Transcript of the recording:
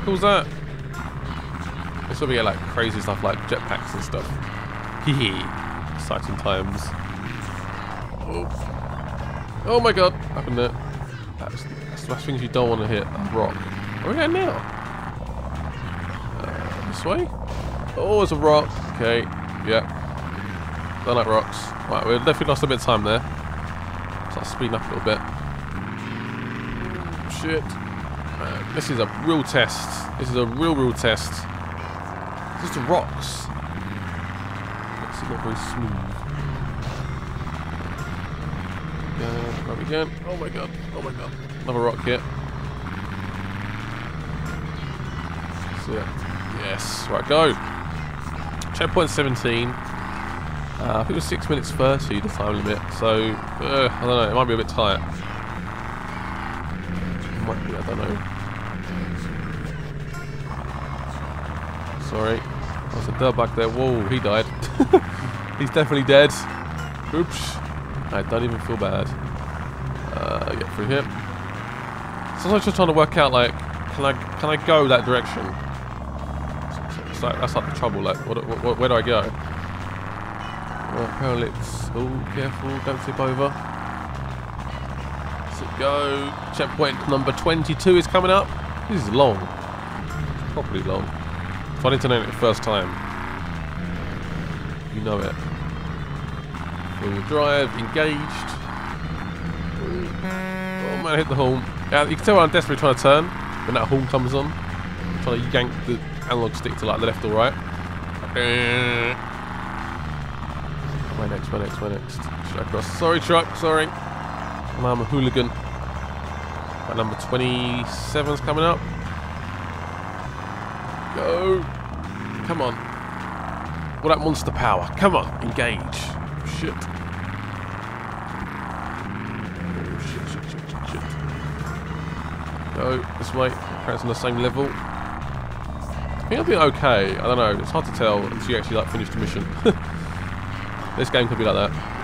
Cool's that? This will be like crazy stuff like jetpacks and stuff. Hee Exciting times. Oh. oh my god. Happened there? That's, that's the things you don't want to hit. A rock. Where are we going now? Uh, this way? Oh, there's a rock. Okay. Yeah. Don't like rocks. Right, we've definitely lost a bit of time there. Start speeding up a little bit. Shit. Uh, this is a real test. This is a real, real test. This is the rocks. Makes it not very smooth. Yeah, right again. Oh my god. Oh my god. Another rock here. So yeah. Yes. Right, go. Checkpoint 17. Uh, I think it was 6 minutes 30 the time limit, so uh, I don't know, it might be a bit tight. Be, I don't know. Sorry. There's a dub back there. Whoa, he died. He's definitely dead. Oops. I don't even feel bad. Uh, get through here. Sometimes just trying to work out, like, can I can I go that direction? It's like, that's like the trouble, like, what, what, where do I go? Well, it's... Oh, careful, don't flip over. Go. Checkpoint number 22 is coming up. This is long. Properly long. Need to know it the first time, you know it. Full drive, engaged. Oh man, I hit the horn. Yeah, you can tell I'm desperately trying to turn when that horn comes on. I'm trying to yank the analog stick to like the left or right. Where next, where next, where next? Should I cross? Sorry, truck, sorry. I'm a hooligan. My number 27's coming up. Go. Come on. All that monster power. Come on, engage. Shit. Oh, shit, shit, shit, shit, shit. Go this way. Perhaps on the same level. I think I'll be okay. I don't know. It's hard to tell until you actually like finish the mission. This game could be like that.